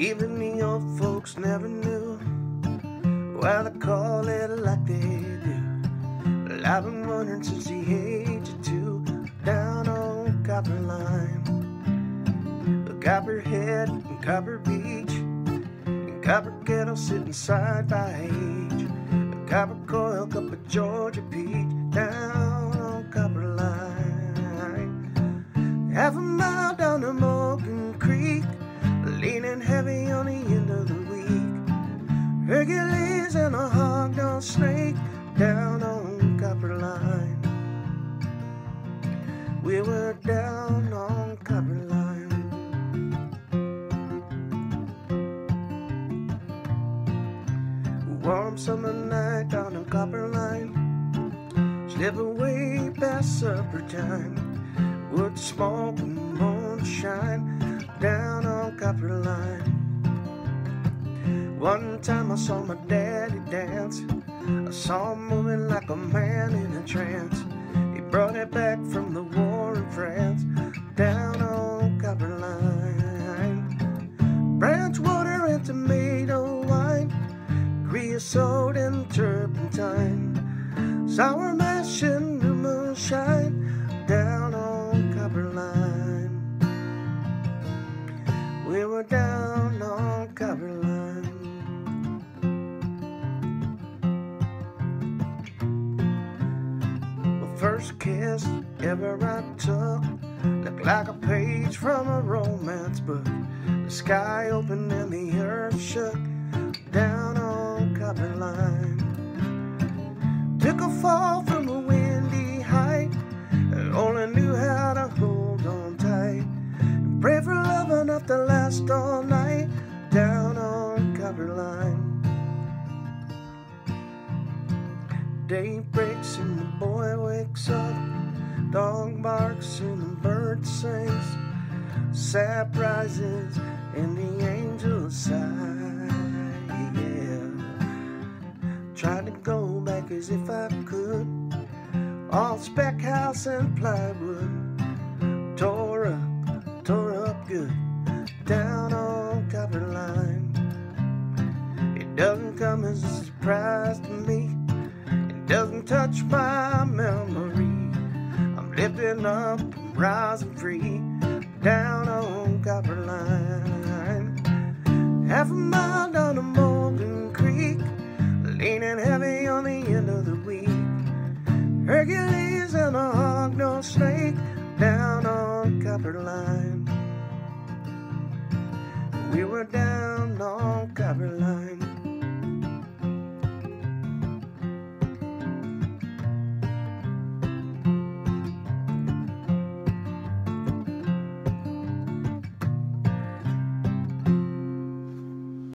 Even the old folks never knew why they call it like they do. Well, I've been wondering since the age of two down on Copperline. Copperhead and Copper Beech and Copper Kettle sitting side by age. A copper coil cup of Georgia peach down on Copper Line. Half a Hercules and a hog snake down on Copperline. We were down on Copperline. warm summer night down on Copperline. Slip away past supper time. Wood smoke and moonshine down on Copperline. One time I saw my daddy dance. I saw him moving like a man in a trance. He brought it back from the war in France down on Copperline. Branch water and tomato wine creosote and turpentine, sour mash and the moonshine down first kiss ever I took looked like a page from a romance book. The sky opened and the earth shook down on Copperline. Took a fall from a windy height, and only knew how to hold on tight. And pray for love enough to last all night down on Copperline. Day breaks and the boy wakes up. Dog barks and the bird sings. Sap rises and the angels sigh. Tried to go back as if I could. All spec house and plywood. Tore up, tore up good. Down on Copperline. It doesn't come as a surprise to me. Doesn't touch my memory. I'm lifting up, I'm rising free. Down on Copperline. Half a mile down to Morgan Creek leaning heavy on the end of the week. Hercules and a hog snake down on Copper Line. We were down on